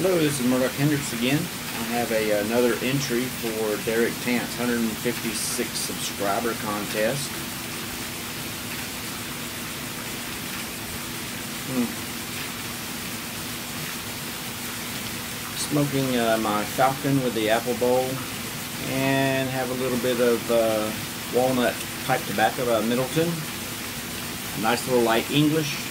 Hello, this is Murdock Hendrix again. I have a, another entry for Derek Tant's 156 subscriber contest. Hmm. Smoking uh, my Falcon with the apple bowl and have a little bit of uh, walnut pipe tobacco by Middleton. A nice little light English.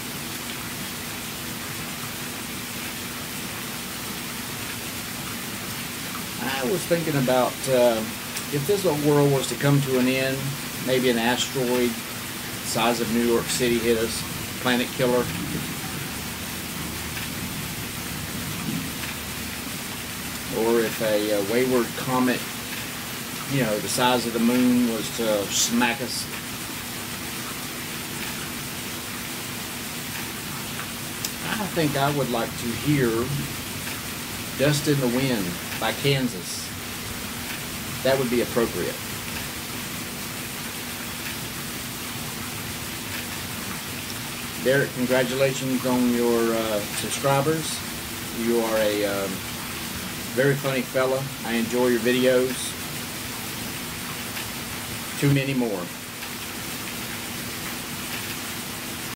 I was thinking about uh, if this world was to come to an end, maybe an asteroid size of New York City hit us, planet killer. Or if a, a wayward comet, you know, the size of the moon was to smack us. I think I would like to hear Dust in the Wind by Kansas. That would be appropriate. Derek, congratulations on your uh, subscribers. You are a um, very funny fella. I enjoy your videos. To many more.